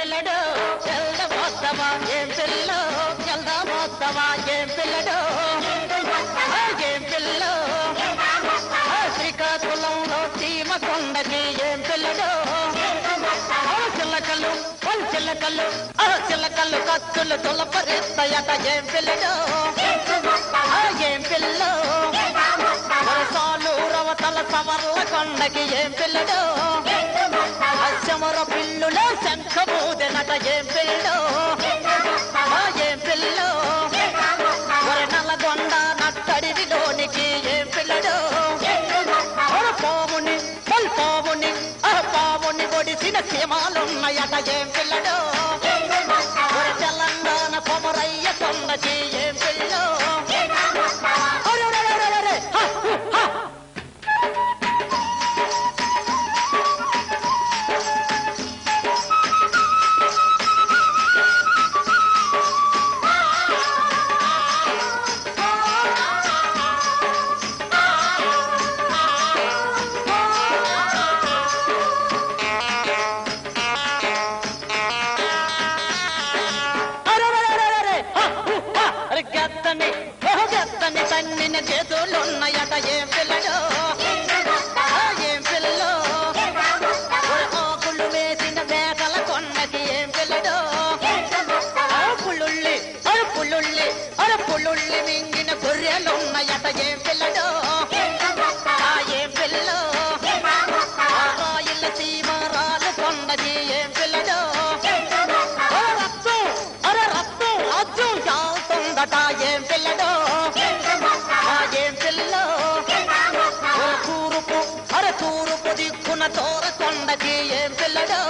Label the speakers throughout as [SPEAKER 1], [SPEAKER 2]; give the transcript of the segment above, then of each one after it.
[SPEAKER 1] పిల్లడు వెళ్దామొస్తావా ఏం పిల్లలో వెళ్దామొస్తావా ఏం పిల్లడు? ఆ, ఏం పిల్లలో శ్రీకాకుళంలో సీమ కొండకి ఏం పిల్లడు? ఆ, చిల్లకలు పలు ఆ చిల్లకలు కత్తులు తులపరిస్తాయట ఏం పిల్లడు? ఆ, ఏం పిల్లలో వరసాలు రవతల సవర్ల కొండకి ఏం పిల్లడు? అచ్చమర పిల్లులో శంఖమూదెనట ఏం పిల్లు? ఆ ఏం పిల్లు? ఒరి నల్లగొండ నట్టడివిలోనికి ఏం పిల్లడు? ఒరి పావుని పల్ పావుని ఆ పావుని ఒడిసిన సీమాలున్నాయట ఏం పిల్లడు? తన్నిన చేతులున్నాయట ఏం పిల్లడు? ఆ, ఏం పిల్లలో ఆకులు వేసిన మేకల కొండకి ఏం పిల్లడు? ఆ, పులుళ్ళి అరే పులుళ్ళి అరే పులుళ్ళి మింగిన గొర్రెలున్నాయట ఏం పిల్లడు? ఆ, ఏం పిల్లలో ఆ రాయిల సీమారాలు కొండకి ఏం పిల్లడు? అరే రక్తం అరే రక్తం రాజ్యం చాలుతుందట ఏం పిల్లడు? దిక్కున తోర కొండకి ఏం పిల్లడో?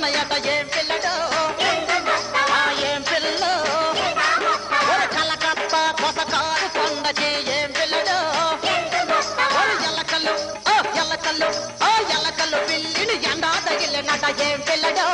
[SPEAKER 1] ఉన్నాయట ఏం పిల్లడు? ఏం పిల్లలో ఒరే కలకత్తా కొసకారు కొండకి ఏం పిల్లడు? ఎలకలు ఓ ఎలకలు ఓ ఎలకలు పిల్లిని ఎండా తగిలినట ఏం పిల్లడు?